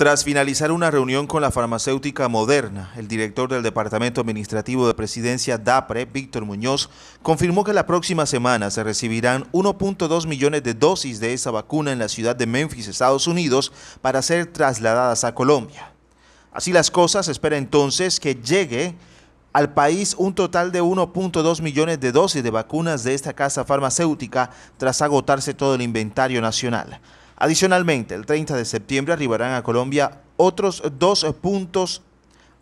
Tras finalizar una reunión con la farmacéutica Moderna, el director del Departamento Administrativo de Presidencia DAPRE, Víctor Muñoz, confirmó que la próxima semana se recibirán 1.2 millones de dosis de esa vacuna en la ciudad de Memphis, Estados Unidos, para ser trasladadas a Colombia. Así las cosas, espera entonces que llegue al país un total de 1.2 millones de dosis de vacunas de esta casa farmacéutica tras agotarse todo el inventario nacional. Adicionalmente, el 30 de septiembre arribarán a Colombia otros dos puntos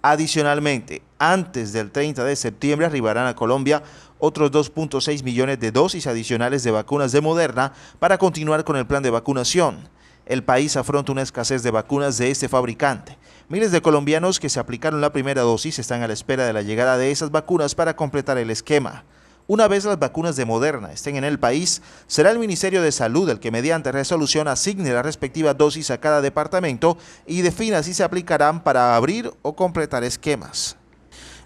adicionalmente. Antes del 30 de septiembre arribarán a Colombia otros 2.6 millones de dosis adicionales de vacunas de Moderna para continuar con el plan de vacunación. El país afronta una escasez de vacunas de este fabricante. Miles de colombianos que se aplicaron la primera dosis están a la espera de la llegada de esas vacunas para completar el esquema. Una vez las vacunas de Moderna estén en el país, será el Ministerio de Salud el que mediante resolución asigne la respectiva dosis a cada departamento y defina si se aplicarán para abrir o completar esquemas.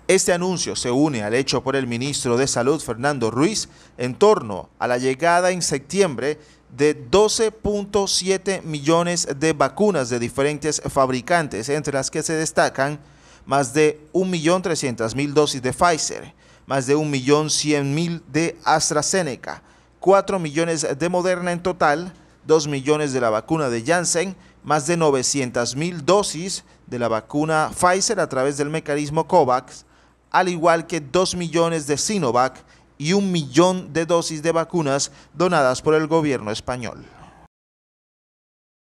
Este anuncio se une al hecho por el ministro de Salud, Fernando Ruiz, en torno a la llegada en septiembre de 12.7 millones de vacunas de diferentes fabricantes, entre las que se destacan más de 1.300.000 dosis de Pfizer, más de 1.100.000 de AstraZeneca, 4 millones de Moderna en total, 2 millones de la vacuna de Janssen, más de 900.000 dosis de la vacuna Pfizer a través del mecanismo COVAX, al igual que 2 millones de Sinovac y un millón de dosis de vacunas donadas por el gobierno español.